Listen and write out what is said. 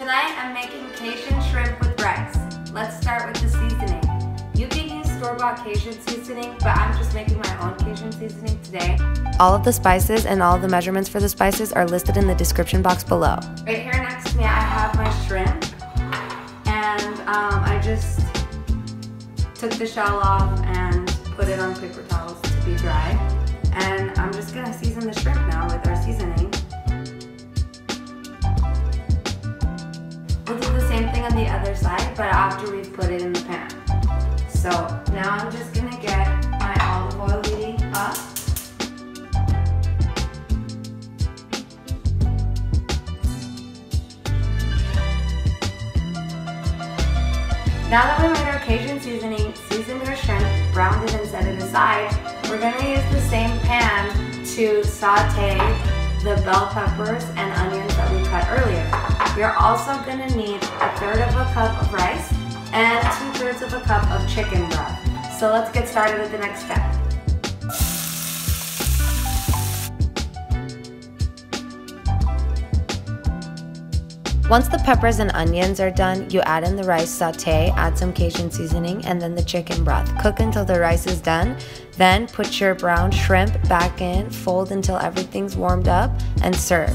Tonight I'm making Cajun shrimp with rice. Let's start with the seasoning. You can use store-bought Cajun seasoning, but I'm just making my own Cajun seasoning today. All of the spices and all of the measurements for the spices are listed in the description box below. Right here next to me I have my shrimp, and um, I just took the shell off and put it on paper towels to be dry. And I'm just gonna season the shrimp on the other side, but after we've put it in the pan. So now I'm just gonna get my olive oil heating up. Now that we made our Cajun seasoning, seasoned our shrimp, browned it and set it aside, we're gonna use the same pan to saute the bell peppers and onions You're also gonna need a third of a cup of rice and two thirds of a cup of chicken broth. So let's get started with the next step. Once the peppers and onions are done, you add in the rice saute, add some Cajun seasoning, and then the chicken broth. Cook until the rice is done. Then put your brown shrimp back in, fold until everything's warmed up, and serve.